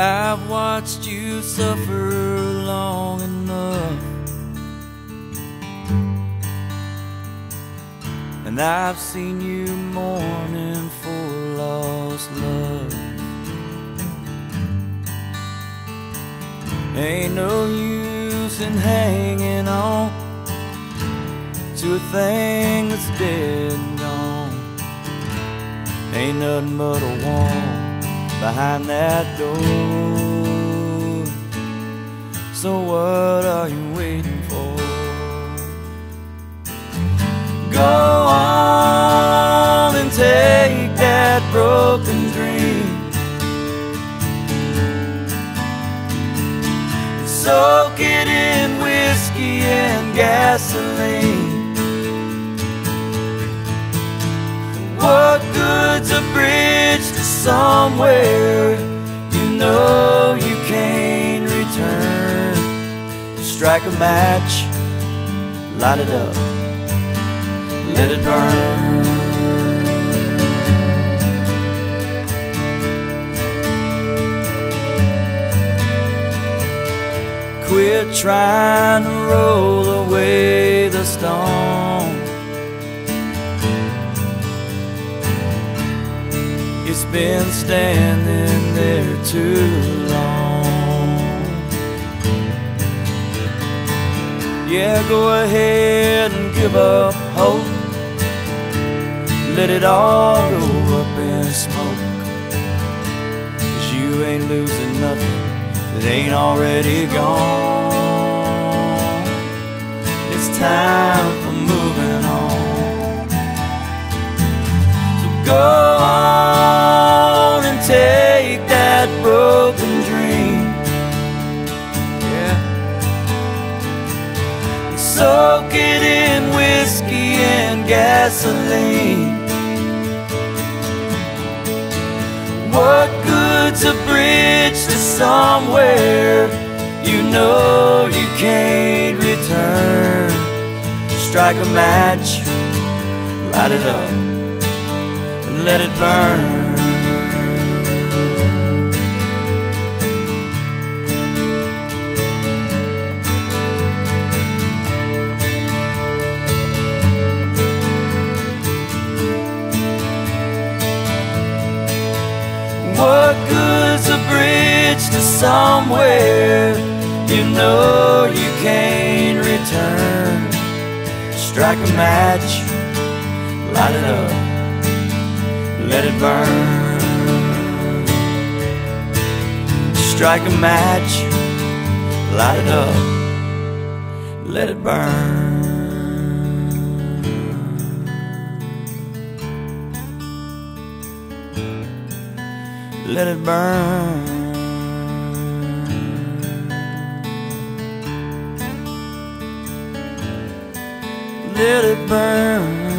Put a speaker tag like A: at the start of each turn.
A: I've watched you suffer long enough. And I've seen you mourning for lost love. Ain't no use in hanging on to a thing that's dead and gone. Ain't nothing but a wall behind that door. So what are you waiting for? Go on and take that broken dream. Soak it in whiskey and gasoline. What good's somewhere you know you can't return? Strike a match, light it up, let it burn. Quit trying to roll away the stone. It's been standing there too long. Yeah, go ahead and give up hope. Let it all go up in smoke. Cause you ain't losing nothing that ain't already gone. It's time for moving on. So go take that broken dream. Yeah. Soak it in whiskey and gasoline. What good's a bridge to somewhere you know you can't return? Strike a match, light it up, and let it burn. Somewhere you know you can't return? Strike a match, light it up, let it burn. Strike a match, light it up, let it burn. let it burn. Let it burn.